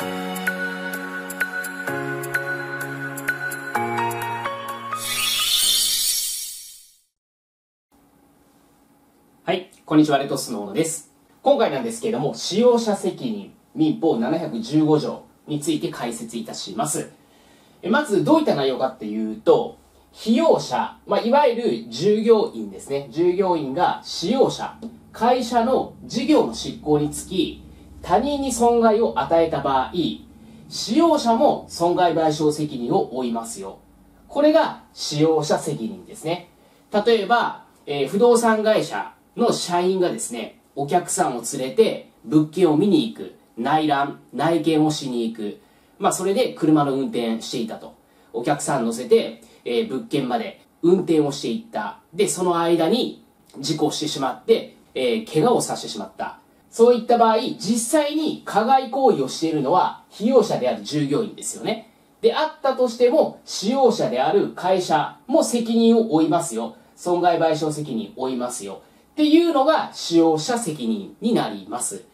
はい、こんにちは、レトスノーです。今回なんですけれども、使用者責任民法715条について解説いたします。まず、どういった内容かっていうと、費用者、まあ、いわゆる従業員ですね。従業員が使用者、会社の事業の執行につき、他人に損害を与えた場合、使用者も損害賠償責任を負いますよ。これが使用者責任ですね。例えば、えー、不動産会社の社員がですね、お客さんを連れて物件を見に行く、内覧、内見をしに行く、まあそれで車の運転していたと。お客さん乗せて、えー、物件まで運転をしていった。で、その間に事故してしまって、えー、怪我をさせてしまった。そういった場合、実際に加害行為をしているのは、費用者である従業員ですよね。であったとしても、使用者である会社も責任を負いますよ。損害賠償責任を負いますよ。っていうのが使用者責任になります。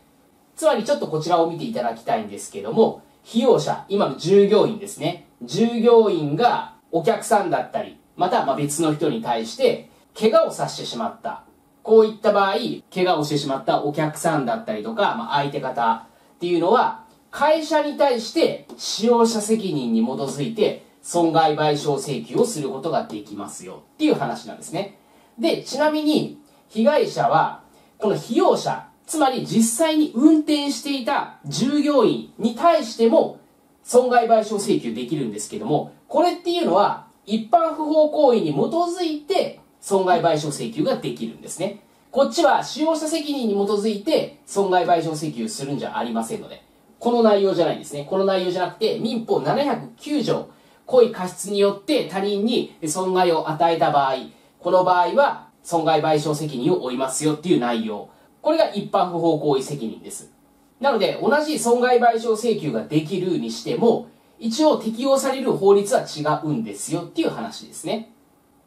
つまりちょっとこちらを見ていただきたいんですけども、費用者、今の従業員ですね。従業員がお客さんだったり、または別の人に対して怪我をさせてしまった。こういった場合、怪我をしてしまったお客さんだったりとか、まあ、相手方っていうのは、会社に対して使用者責任に基づいて損害賠償請求をすることができますよっていう話なんですね。で、ちなみに被害者は、この費用者、つまり実際に運転していた従業員に対しても損害賠償請求できるんですけども、これっていうのは一般不法行為に基づいて損害賠償請求ができるんですね。こっちは使用者責任に基づいて損害賠償請求するんじゃありませんので、この内容じゃないんですね。この内容じゃなくて民法709条、故意過失によって他人に損害を与えた場合、この場合は損害賠償責任を負いますよっていう内容。これが一般不法行為責任です。なので、同じ損害賠償請求ができるにしても、一応適用される法律は違うんですよっていう話ですね。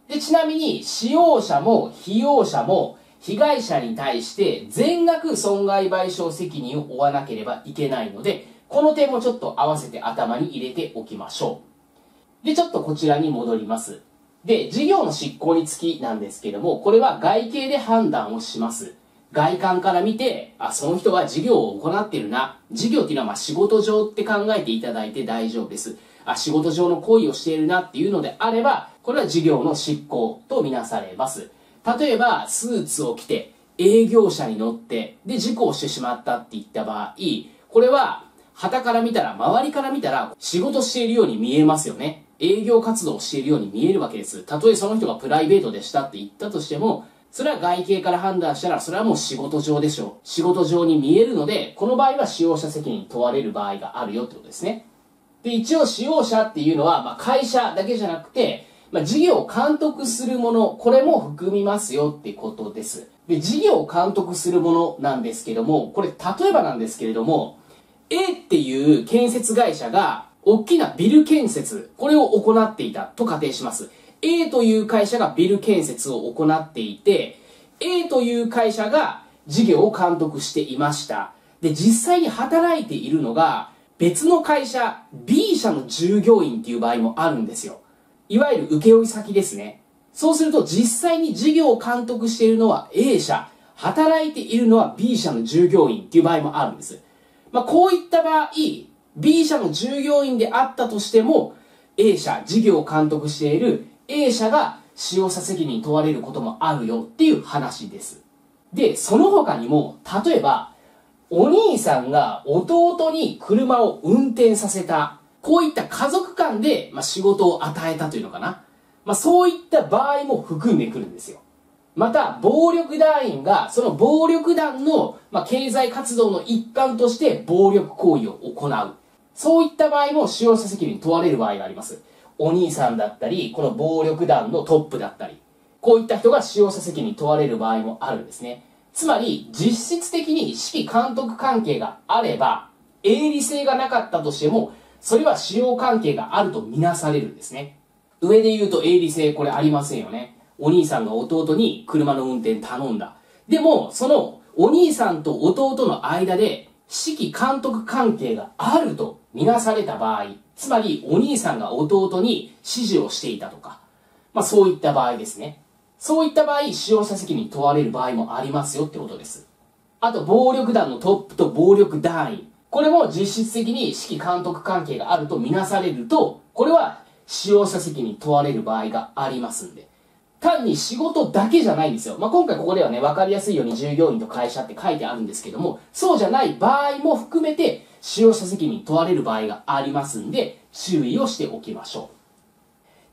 で、ちなみに、使用者も費用者も被害者に対して全額損害賠償責任を負わなければいけないので、この点もちょっと合わせて頭に入れておきましょう。で、ちょっとこちらに戻ります。で、事業の執行につきなんですけども、これは外形で判断をします。外観から見て、あ、その人は事業を行ってるな。事業っていうのはまあ仕事上って考えていただいて大丈夫です。あ、仕事上の行為をしているなっていうのであれば、これは事業の執行とみなされます。例えば、スーツを着て、営業車に乗って、で、事故をしてしまったって言った場合、これは、旗から見たら、周りから見たら、仕事しているように見えますよね。営業活動をしているように見えるわけです。たとえその人がプライベートでしたって言ったとしても、それは外形から判断したら、それはもう仕事上でしょう。仕事上に見えるので、この場合は使用者責任問われる場合があるよってことですね。で、一応使用者っていうのは、まあ、会社だけじゃなくて、まあ、事業を監督するもの、これも含みますよってことです。で、事業を監督するものなんですけども、これ例えばなんですけれども、A っていう建設会社が大きなビル建設、これを行っていたと仮定します。A という会社がビル建設を行っていて、A という会社が事業を監督していました。で、実際に働いているのが、別の会社、B 社の従業員っていう場合もあるんですよ。いわゆる請負先ですね。そうすると実際に事業を監督しているのは A 社、働いているのは B 社の従業員っていう場合もあるんです。まあ、こういった場合、B 社の従業員であったとしても、A 社、事業を監督している A 社が使用者責任問われることもあるよっていう話です。で、その他にも、例えば、お兄さんが弟に車を運転させた、こういった家族間で、まあ、仕事を与えたというのかな。まあ、そういった場合も含んでくるんですよ。また、暴力団員が、その暴力団の、まあ、経済活動の一環として暴力行為を行う。そういった場合も使用者責任に問われる場合があります。お兄さんだったり、この暴力団のトップだったり、こういった人が使用者責任に問われる場合もあるんですね。つまり、実質的に指揮監督関係があれば、営利性がなかったとしても、それは使用関係があるとみなされるんですね。上で言うと営利性これありませんよね。お兄さんが弟に車の運転頼んだ。でも、そのお兄さんと弟の間で指揮監督関係があるとみなされた場合、つまりお兄さんが弟に指示をしていたとか、まあそういった場合ですね。そういった場合、使用者責任問われる場合もありますよってことです。あと、暴力団のトップと暴力団員。これも実質的に指揮監督関係があるとみなされると、これは使用者責任問われる場合がありますんで。単に仕事だけじゃないんですよ。まあ、今回ここではね、わかりやすいように従業員と会社って書いてあるんですけども、そうじゃない場合も含めて、使用者責任問われる場合がありますんで、注意をしておきましょ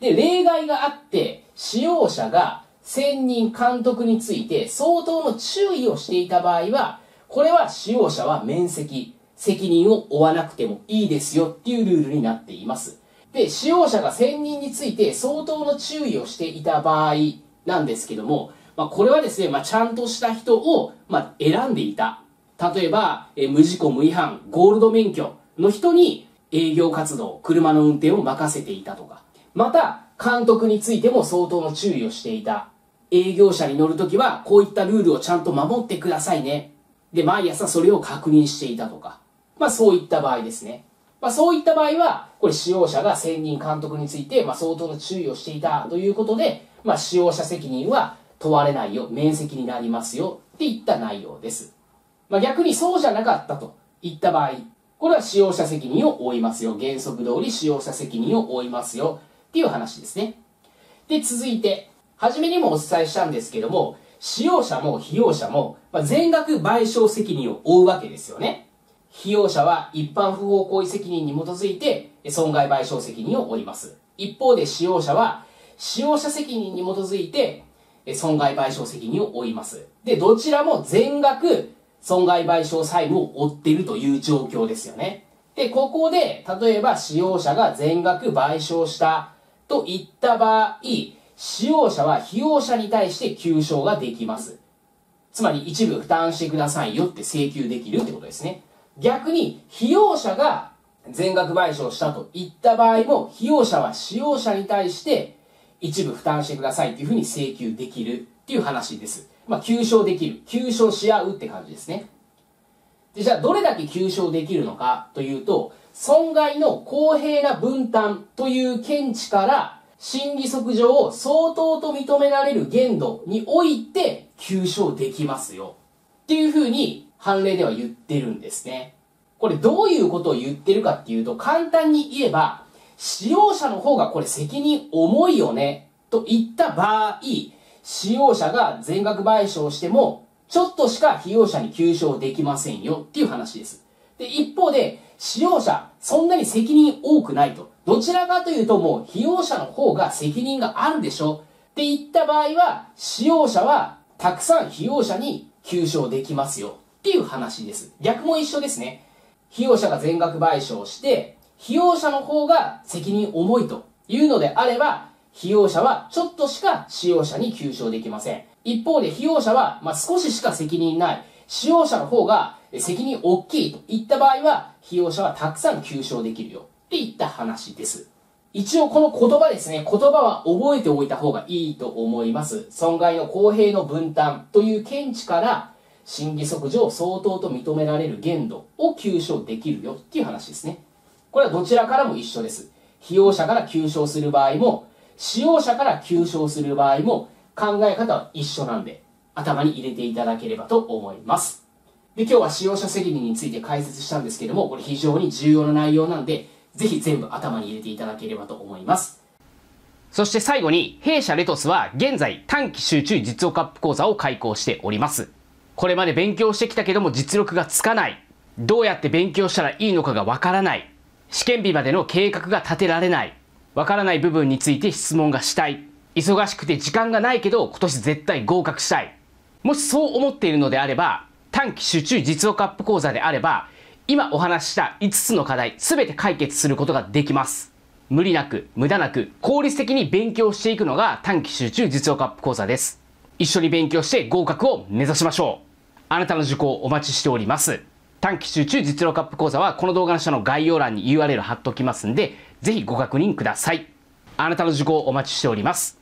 う。で、例外があって、使用者が専任監督について相当の注意をしていた場合は、これは使用者は免責、責任を負わなくてもいいですよっていうルールになっています。で、使用者が選任について相当の注意をしていた場合なんですけども、まあ、これはですね、まあ、ちゃんとした人を、まあ、選んでいた。例えば、え無事故無違反、ゴールド免許の人に営業活動、車の運転を任せていたとか。また、監督についても相当の注意をしていた。営業者に乗るときは、こういったルールをちゃんと守ってくださいね。で、毎朝それを確認していたとか。まあ、そういった場合ですね。まあ、そういった場合は、これ使用者が専任監督について、まあ、相当の注意をしていたということで、まあ、使用者責任は問われないよ、免責になりますよっていった内容です。まあ、逆にそうじゃなかったといった場合、これは使用者責任を負いますよ。原則通り使用者責任を負いますよっていう話ですね。で、続いて、初めにもお伝えしたんですけども、使用者も費用者も、ま全額賠償責任を負うわけですよね。費用者は一般不法行為責任に基づいて損害賠償責任を負います。一方で使用者は使用者責任に基づいて損害賠償責任を負います。で、どちらも全額損害賠償債務を負っているという状況ですよね。で、ここで、例えば使用者が全額賠償したといった場合、使用者は費用者に対して求償ができます。つまり一部負担してくださいよって請求できるってことですね。逆に、費用者が全額賠償したといった場合も、費用者は使用者に対して一部負担してくださいっていうふうに請求できるっていう話です。まあ、求償できる。求償し合うって感じですね。で、じゃあ、どれだけ求償できるのかというと、損害の公平な分担という見地から、審議則上を相当と認められる限度において求償できますよ。っていうふうに判例では言ってるんですね。これどういうことを言ってるかっていうと、簡単に言えば、使用者の方がこれ責任重いよね、と言った場合、使用者が全額賠償しても、ちょっとしか費用者に求償できませんよっていう話です。で、一方で、使用者、そんなに責任多くないと。どちらかというともう、費用者の方が責任があるでしょって言った場合は、使用者はたくさん費用者に求償できますよっていう話です。逆も一緒ですね。費用者が全額賠償して、費用者の方が責任重いというのであれば、費用者はちょっとしか使用者に求償できません。一方で費用者は、ま、少ししか責任ない。使用者の方が責任大きいといった場合は、費用者はたくさん求償できるよっていった話です。一応この言葉ですね、言葉は覚えておいた方がいいと思います。損害の公平の分担という見地から、審議則上相当と認められる限度を求償できるよっていう話ですね。これはどちらからも一緒です。費用者から求償する場合も、使用者から求償する場合も考え方は一緒なんで、頭に入れていただければと思います。で、今日は使用者責任について解説したんですけども、これ非常に重要な内容なんで、ぜひ全部頭に入れていただければと思います。そして最後に、弊社レトスは現在短期集中実用カップ講座を開講しております。これまで勉強してきたけども実力がつかない。どうやって勉強したらいいのかがわからない。試験日までの計画が立てられない。わからない部分について質問がしたい。忙しくて時間がないけど今年絶対合格したい。もしそう思っているのであれば、短期集中実用カップ講座であれば、今お話しした5つの課題全て解決することができます。無理なく、無駄なく、効率的に勉強していくのが短期集中実用カップ講座です。一緒に勉強して合格を目指しましょう。あなたの受講お待ちしております。短期集中実力アップ講座はこの動画の下の概要欄に URL 貼っておきますんで、ぜひご確認ください。あなたの受講お待ちしております。